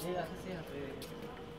Sí, así sí, así.